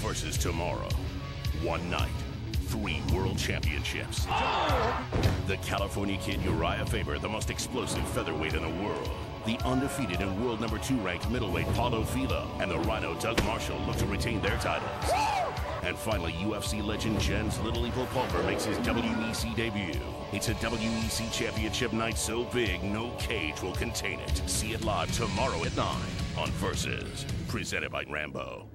Versus tomorrow. One night. Three world championships. The California kid Urijah Faber, the most explosive featherweight in the world. The undefeated and world number two ranked middleweight Paulo Filho and the Rhino Doug Marshall look to retain their titles. And finally, UFC legend Jens Little Evil Pulver makes his WEC debut. It's a WEC championship night so big, no cage will contain it. See it live tomorrow at 9 on Versus, presented by Rambo.